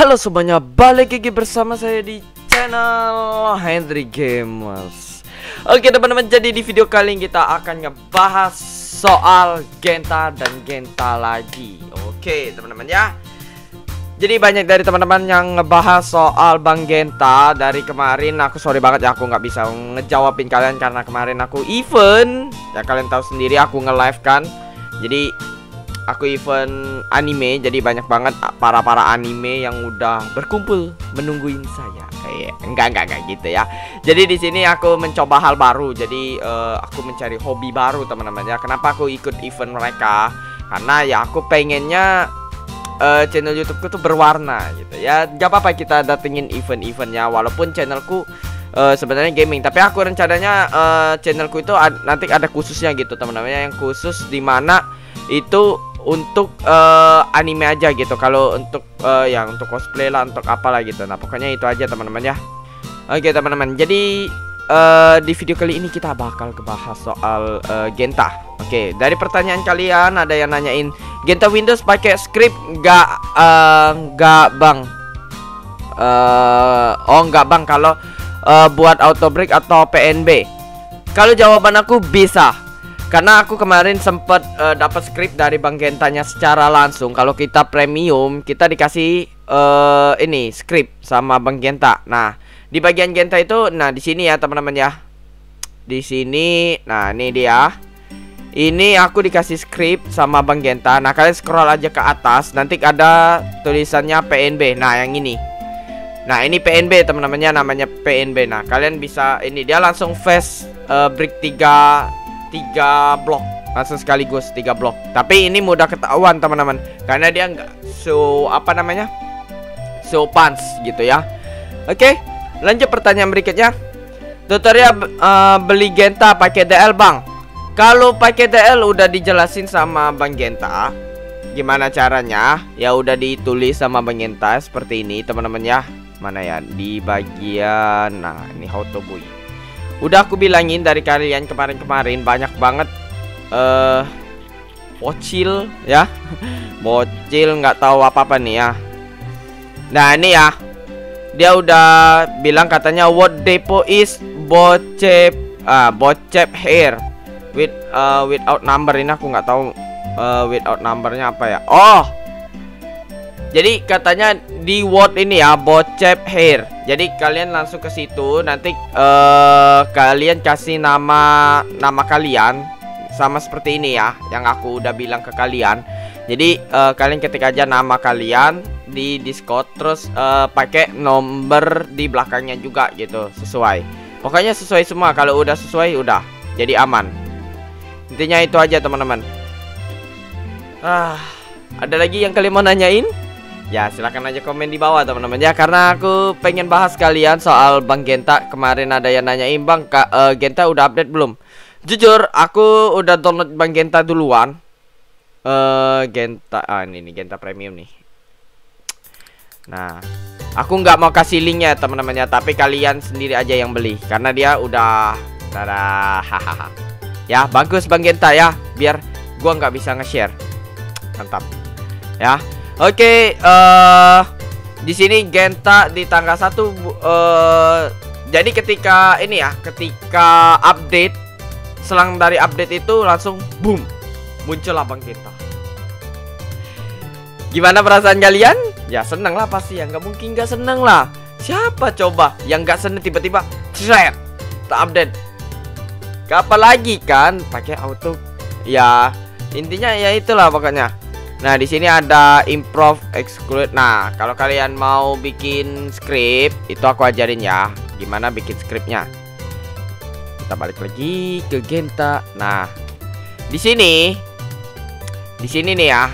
Halo semuanya, balik lagi bersama saya di channel Henry Gamers. Oke teman-teman, jadi di video kali ini kita akan ngebahas soal Genta dan Genta lagi. Oke teman-teman ya. Jadi banyak dari teman-teman yang ngebahas soal Bang Genta dari kemarin Aku sorry banget ya aku nggak bisa ngejawabin kalian karena kemarin aku event Ya kalian tahu sendiri aku nge-live kan. Jadi aku event anime jadi banyak banget para-para anime yang udah berkumpul menungguin saya. Kayak enggak enggak enggak gitu ya. Jadi di sini aku mencoba hal baru. Jadi uh, aku mencari hobi baru teman-teman ya. Kenapa aku ikut event mereka? Karena ya aku pengennya uh, channel YouTubeku tuh berwarna gitu ya. Gak apa-apa kita datengin event-eventnya walaupun channelku uh, sebenarnya gaming tapi aku rencananya uh, channelku itu ad nanti ada khususnya gitu teman-teman yang khusus di mana itu untuk uh, anime aja gitu. Kalau untuk uh, yang untuk cosplay lah untuk apalah gitu. Nah pokoknya itu aja teman-teman ya. Oke teman-teman. Jadi uh, di video kali ini kita bakal kebahas soal uh, Genta. Oke dari pertanyaan kalian ada yang nanyain Genta Windows pakai script nggak uh, bang? Uh, oh nggak bang. Kalau uh, buat auto break atau PNB kalau jawaban aku bisa karena aku kemarin sempat uh, eh, dapat script dari Bang Gentanya secara langsung. Kalau kita premium, kita dikasih uh, ini script sama Bang Genta. Nah, di bagian Genta itu, nah di sini ya teman-teman ya. Di sini, nah ini dia. Ini aku dikasih script sama Bang Genta. Nah, kalian scroll aja ke atas, nanti ada tulisannya PNB. Nah, yang ini. Nah, ini PNB teman-temannya namanya PNB. Nah, kalian bisa ini dia langsung fast uh, break 3 tiga blok. Langsung sekaligus tiga blok. Tapi ini mudah ketahuan teman-teman. Karena dia nggak so apa namanya? So pants gitu ya. Oke lanjut pertanyaan berikutnya. Tutorial uh, beli Genta pakai DL bang. Kalau pakai DL udah dijelasin sama Bang Genta gimana caranya? Ya udah ditulis sama Bang Genta seperti ini teman-teman ya. Mana ya? Di bagian nah ini how to buy Udah aku bilangin dari kalian kemarin-kemarin banyak banget eh uh, bocil ya. bocil nggak tahu apa-apa nih ya. Nah, ini ya. Dia udah bilang katanya what depo is bocep ah bocep hair with uh, without number ini aku nggak tahu uh, without numbernya apa ya. Oh, jadi katanya di word ini ya bocep hair. Jadi kalian langsung ke situ nanti uh, kalian kasih nama nama kalian sama seperti ini ya yang aku udah bilang ke kalian. Jadi uh, kalian ketik aja nama kalian di Discord terus uh, pakai nomor di belakangnya juga gitu sesuai. Pokoknya sesuai semua kalau udah sesuai udah jadi aman. Intinya itu aja teman-teman. Ah, ada lagi yang kalian mau nanyain? Ya silahkan aja komen di bawah teman-teman. Ya Karena aku pengen bahas kalian soal Bang Genta. Kemarin ada yang nanyain Bang Kak, uh, Genta udah update belum? Jujur aku udah download Bang Genta duluan. Uh, Genta ah, ini nih Genta Premium nih. Nah Aku nggak mau kasih linknya teman-teman ya. Tapi kalian sendiri aja yang beli Karena dia udah Tada hahaha. Ya bagus Bang Genta ya. Biar gua nggak bisa nge-share. Mantap. Ya Oke, okay, uh, eh, di sini Genta di tanggal 1 uh, jadi ketika ini ya, ketika update selang dari update itu langsung boom muncul abang Genta. Gimana perasaan kalian? Ya seneng lah pasti ya, nggak mungkin nggak seneng lah. Siapa coba yang nggak seneng tiba-tiba cret tak update? Gak apa lagi kan pakai auto ya intinya ya itulah pokoknya Nah, di sini ada improve exclude. Nah, kalau kalian mau bikin script, itu aku ajarin ya, gimana bikin scriptnya. Kita balik lagi ke Genta. Nah, di sini, di sini nih ya.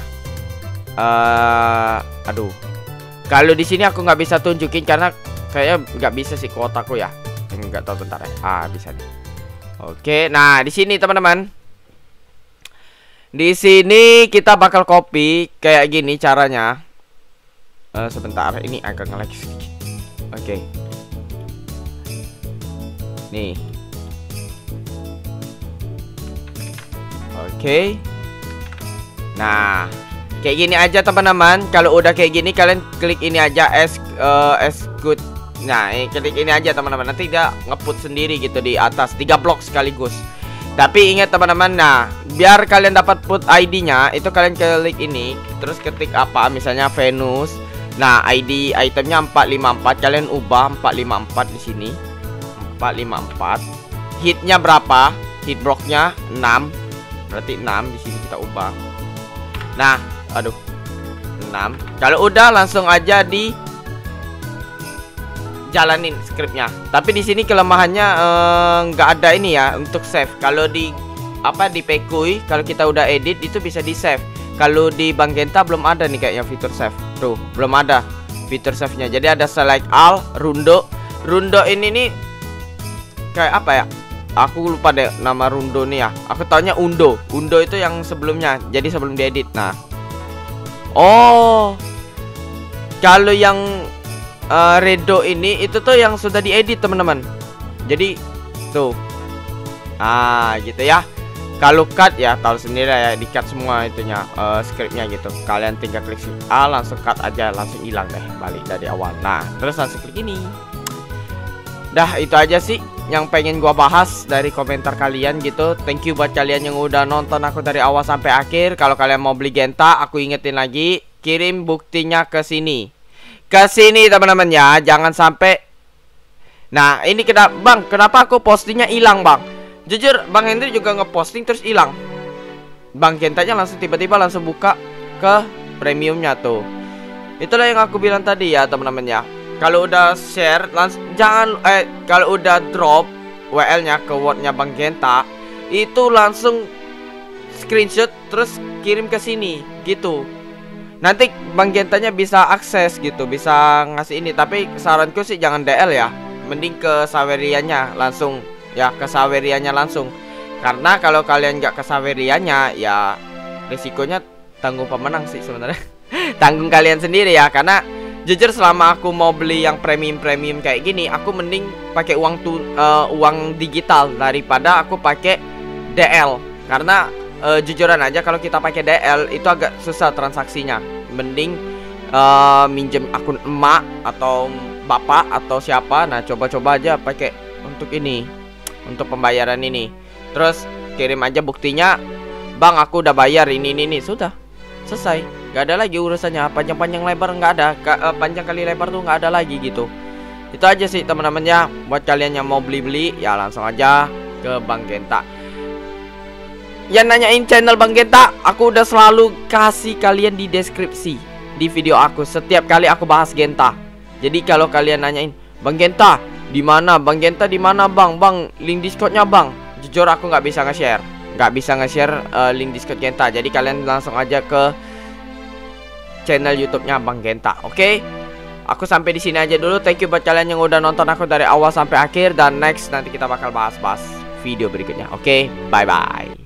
Uh, aduh, kalau di sini aku nggak bisa tunjukin karena kayaknya nggak bisa sih kuotaku ya. Nggak tahu bentar ya. Ah, bisa nih. Oke, nah di sini teman-teman. Di sini kita bakal copy kayak gini caranya. Uh, sebentar, ini agak ngelag sedikit. Oke. Okay. Nih. Oke. Okay. Nah, Kayak gini aja teman-teman. Kalau udah kayak gini kalian klik ini aja es uh, good. Nah, ini klik ini aja teman-teman. Nanti dia ngeput sendiri gitu di atas tiga blok sekaligus. Tapi ingat teman-teman, nah biar kalian dapat put ID-nya, itu kalian klik ini, terus ketik apa, misalnya Venus. Nah, ID itemnya 454, kalian ubah 454 di sini. 454. Hitnya berapa? Hit blocknya 6. Berarti 6 di sini kita ubah. Nah, aduh. 6. Kalau udah langsung aja di jalanin skripnya. Tapi di sini kelemahannya eh, nggak uh, ada ini ya untuk save. Kalau di apa di Pekui kalau kita udah edit itu bisa di save. Kalau di Bangkenta belum ada nih kayaknya fitur save. Tuh, belum ada fitur save-nya. Jadi ada select all, rundo. Rundo ini nih kayak apa ya? Aku lupa deh nama rundo nih ya. Aku taunya undo. Undo itu yang sebelumnya. Jadi sebelum diedit. Nah. Oh. Kalau yang uh, Redo ini itu tuh yang sudah diedit teman-teman. Jadi tuh. Ah gitu ya. Kalau cut ya tahu sendiri ya di cut semua itunya uh, scriptnya gitu. Kalian tinggal klik A langsung cut aja langsung hilang deh balik dari awal. Nah terus langsung klik ini. Dah itu aja sih yang pengen gua bahas dari komentar kalian gitu. Thank you buat kalian yang udah nonton aku dari awal sampai akhir. Kalau kalian mau beli Genta aku ingetin lagi kirim buktinya ke sini ke sini teman-teman ya. Jangan sampai. Nah ini kenapa bang kenapa aku postingnya hilang bang? Jujur bang Hendri juga ngeposting terus hilang. Bang Kentanya langsung tiba-tiba langsung buka ke premiumnya tuh. Itulah yang aku bilang tadi ya teman-teman ya. Kalau udah share langsung jangan eh kalau udah drop WL nya ke wordnya bang Genta itu langsung screenshot terus kirim ke sini gitu nanti Bang Gentanya bisa akses gitu, bisa ngasih ini. Tapi saranku sih jangan DL ya, mending ke Sawerianya langsung ya ke Sawerianya langsung. Karena kalau kalian nggak ke Sawerianya ya risikonya tanggung pemenang sih sebenarnya. tanggung kalian sendiri ya karena jujur selama aku mau beli yang premium premium kayak gini aku mending pakai uang tu uh, uang digital daripada aku pakai DL karena uh, jujuran aja kalau kita pakai DL itu agak susah transaksinya. Mending uh, minjem akun emak atau bapak atau siapa. Nah, coba-coba aja pakai untuk ini. Untuk pembayaran ini. Terus kirim aja buktinya. Bang, aku udah bayar ini ini ini. Sudah. Selesai. Gak ada lagi urusannya. Panjang-panjang lebar nggak ada. Ka uh, panjang kali lebar tuh nggak ada lagi gitu. Itu aja sih teman-teman ya. Buat kalian yang mau beli-beli ya langsung aja ke Bank Genta yang nanyain channel Bang Genta, aku udah selalu kasih kalian di deskripsi di video aku setiap kali aku bahas Genta. Jadi kalau kalian nanyain, Bang Genta, di mana? Bang Genta di mana, Bang? Bang, link Discordnya, Bang. Jujur aku nggak bisa nge-share. Nggak bisa nge-share uh, link Discord Genta. Jadi kalian langsung aja ke channel YouTube-nya Bang Genta. Oke? Okay? Aku sampai di sini aja dulu. Thank you buat kalian yang udah nonton aku dari awal sampai akhir dan next nanti kita bakal bahas-bahas video berikutnya. Oke? Okay? Bye bye.